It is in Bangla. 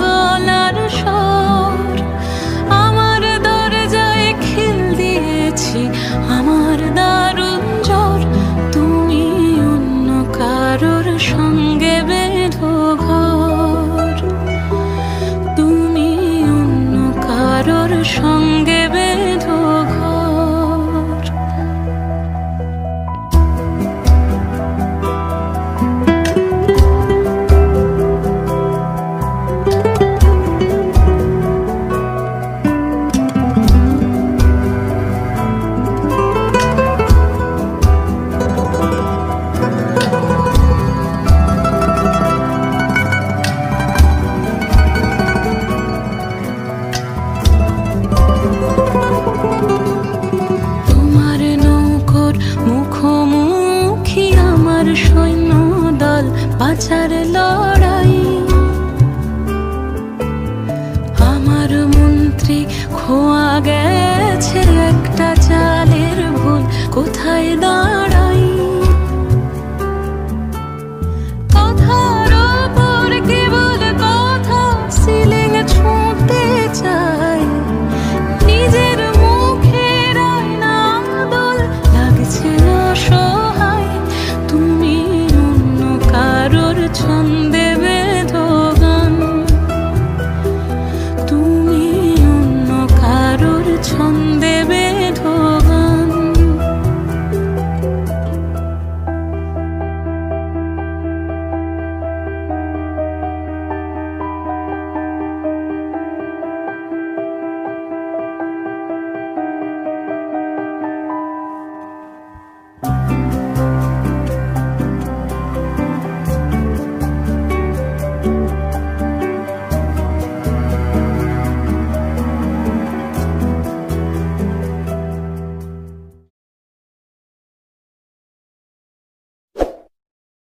গলার আমার দরজায় দিয়েছি আমার দারুণ তুমি অন্য কারোর সঙ্গে তুমি অন্য কারোর সঙ্গে বাঁচার লড়াই। আমার মন্ত্রী খোয়া